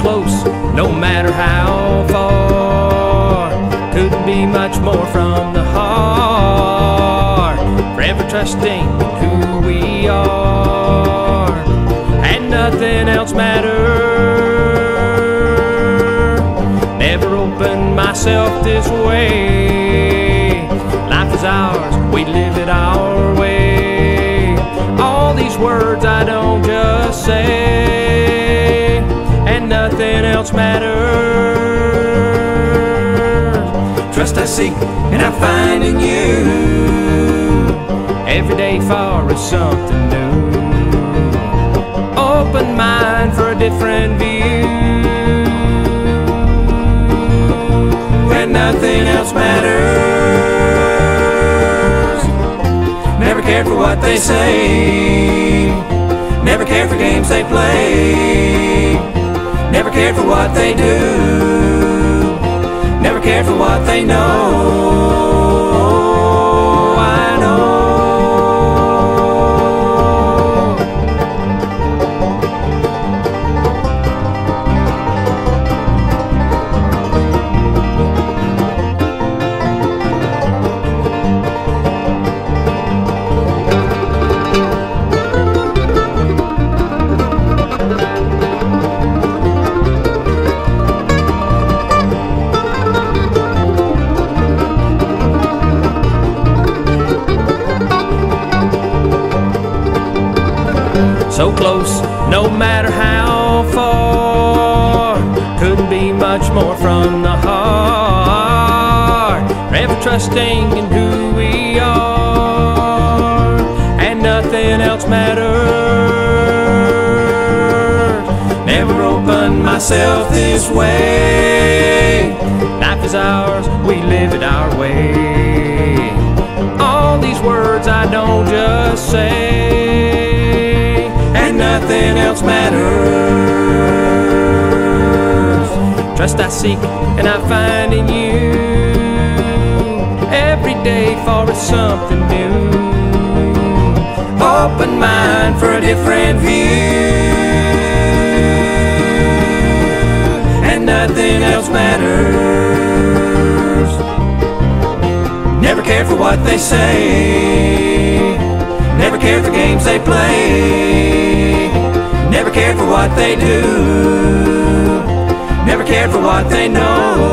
close, no matter how far. Couldn't be much more from the heart. Forever trusting who we are, and nothing else matters. Never opened myself this way. Life is ours, we live it our seek and I find in you. Every day for is something new. Open mind for a different view. When nothing else matters. Never cared for what they say. Never cared for games they play. Never cared for what they do. Cared for what they know. Much more from the heart. Forever trusting in who we are, and nothing else matters. Never opened myself this way. Life is ours, we live it our way. All these words I don't just say, and nothing else matters. Trust I seek and I find in you. Every day for something new. Open mind for a different view, and nothing else matters. Never care for what they say, never care for games they play, never care for what they do, never for what they know.